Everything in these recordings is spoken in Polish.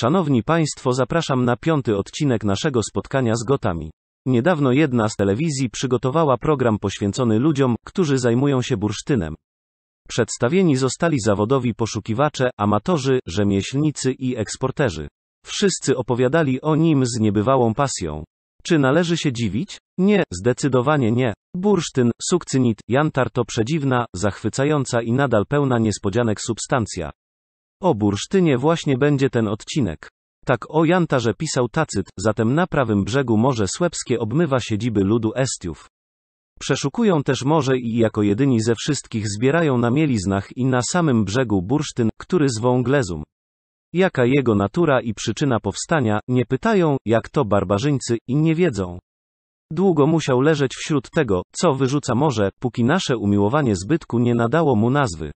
Szanowni Państwo, zapraszam na piąty odcinek naszego spotkania z gotami. Niedawno jedna z telewizji przygotowała program poświęcony ludziom, którzy zajmują się bursztynem. Przedstawieni zostali zawodowi poszukiwacze, amatorzy, rzemieślnicy i eksporterzy. Wszyscy opowiadali o nim z niebywałą pasją. Czy należy się dziwić? Nie, zdecydowanie nie. Bursztyn, sukcynit, jantar to przedziwna, zachwycająca i nadal pełna niespodzianek substancja. O bursztynie właśnie będzie ten odcinek. Tak o jantarze pisał Tacyt, zatem na prawym brzegu Morze Słebskie obmywa siedziby ludu Estiów. Przeszukują też morze i jako jedyni ze wszystkich zbierają na mieliznach i na samym brzegu bursztyn, który zwą glezum. Jaka jego natura i przyczyna powstania, nie pytają, jak to barbarzyńcy, i nie wiedzą. Długo musiał leżeć wśród tego, co wyrzuca morze, póki nasze umiłowanie zbytku nie nadało mu nazwy.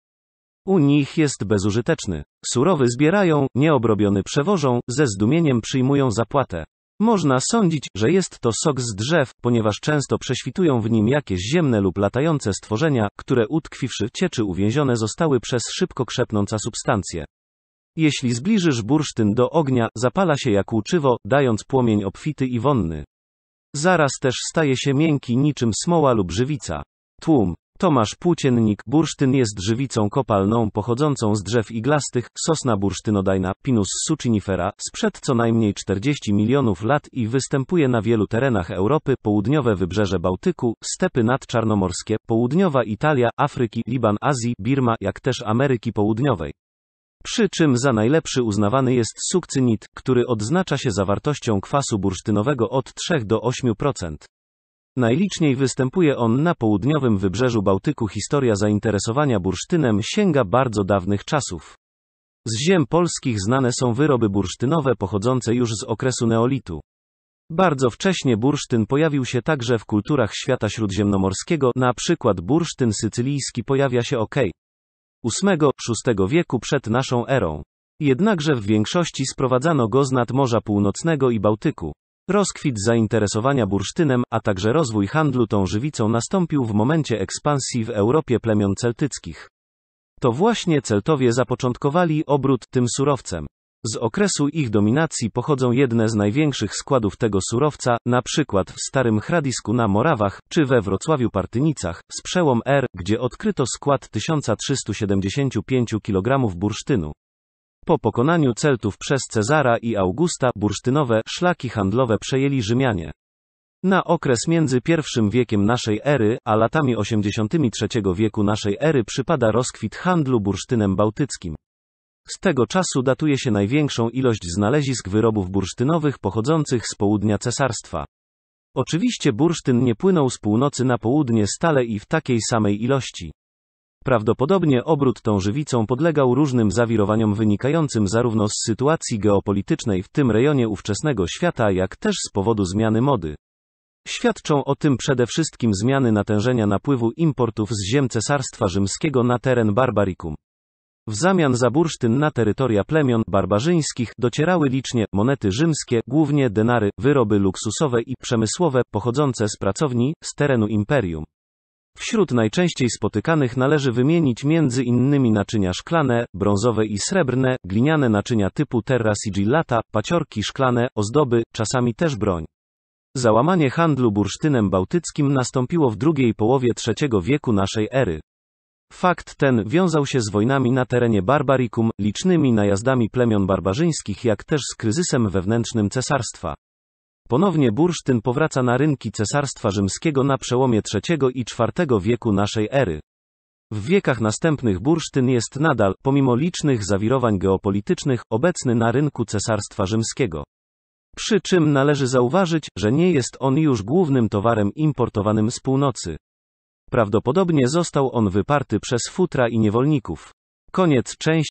U nich jest bezużyteczny. Surowy zbierają, nieobrobiony przewożą, ze zdumieniem przyjmują zapłatę. Można sądzić, że jest to sok z drzew, ponieważ często prześwitują w nim jakieś ziemne lub latające stworzenia, które utkwiwszy w cieczy uwięzione zostały przez szybko krzepnąca substancję. Jeśli zbliżysz bursztyn do ognia, zapala się jak łuczywo, dając płomień obfity i wonny. Zaraz też staje się miękki niczym smoła lub żywica. Tłum. Tomasz Płóciennik bursztyn jest żywicą kopalną pochodzącą z drzew iglastych, sosna bursztynodajna, Pinus sucinifera, sprzed co najmniej 40 milionów lat i występuje na wielu terenach Europy, południowe wybrzeże Bałtyku, stepy nadczarnomorskie, południowa Italia, Afryki, Liban, Azji, Birma, jak też Ameryki Południowej. Przy czym za najlepszy uznawany jest sukcynit, który odznacza się zawartością kwasu bursztynowego od 3 do 8%. Najliczniej występuje on na południowym wybrzeżu Bałtyku. Historia zainteresowania bursztynem sięga bardzo dawnych czasów. Z ziem polskich znane są wyroby bursztynowe pochodzące już z okresu neolitu. Bardzo wcześnie bursztyn pojawił się także w kulturach świata śródziemnomorskiego, na przykład bursztyn sycylijski pojawia się ok. VIII-VI wieku przed naszą erą. Jednakże w większości sprowadzano go z nad Morza Północnego i Bałtyku. Rozkwit zainteresowania bursztynem, a także rozwój handlu tą żywicą nastąpił w momencie ekspansji w Europie plemion celtyckich. To właśnie Celtowie zapoczątkowali obrót tym surowcem. Z okresu ich dominacji pochodzą jedne z największych składów tego surowca, na przykład w Starym Hradisku na Morawach, czy we Wrocławiu Partynicach, z przełom R, gdzie odkryto skład 1375 kg bursztynu. Po pokonaniu Celtów przez Cezara i Augusta, bursztynowe szlaki handlowe przejęli Rzymianie. Na okres między I wiekiem naszej ery, a latami 83 wieku naszej ery przypada rozkwit handlu bursztynem bałtyckim. Z tego czasu datuje się największą ilość znalezisk wyrobów bursztynowych pochodzących z południa cesarstwa. Oczywiście bursztyn nie płynął z północy na południe stale i w takiej samej ilości. Prawdopodobnie obrót tą żywicą podlegał różnym zawirowaniom wynikającym zarówno z sytuacji geopolitycznej w tym rejonie ówczesnego świata, jak też z powodu zmiany mody. Świadczą o tym przede wszystkim zmiany natężenia napływu importów z ziem cesarstwa rzymskiego na teren Barbaricum. W zamian za bursztyn na terytoria plemion barbarzyńskich docierały licznie monety rzymskie, głównie denary, wyroby luksusowe i przemysłowe pochodzące z pracowni z terenu imperium. Wśród najczęściej spotykanych należy wymienić między innymi naczynia szklane, brązowe i srebrne, gliniane naczynia typu terra sigillata, paciorki szklane, ozdoby, czasami też broń. Załamanie handlu bursztynem bałtyckim nastąpiło w drugiej połowie III wieku naszej ery. Fakt ten wiązał się z wojnami na terenie Barbaricum, licznymi najazdami plemion barbarzyńskich, jak też z kryzysem wewnętrznym cesarstwa. Ponownie bursztyn powraca na rynki Cesarstwa Rzymskiego na przełomie III i IV wieku naszej ery. W wiekach następnych bursztyn jest nadal, pomimo licznych zawirowań geopolitycznych, obecny na rynku Cesarstwa Rzymskiego. Przy czym należy zauważyć, że nie jest on już głównym towarem importowanym z północy. Prawdopodobnie został on wyparty przez futra i niewolników. Koniec części.